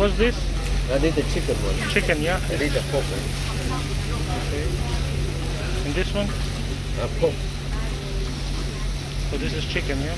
What's this? I need the chicken one. Chicken, yeah? I need the pork one. Okay. And this one? Uh, pork. So this is chicken, yeah?